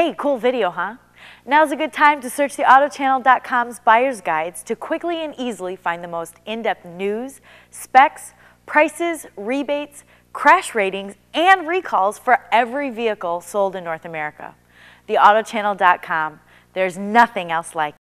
Hey, cool video, huh? Now's a good time to search the AutoChannel.com's buyer's guides to quickly and easily find the most in-depth news, specs, prices, rebates, crash ratings, and recalls for every vehicle sold in North America. The AutoChannel.com, there's nothing else like it.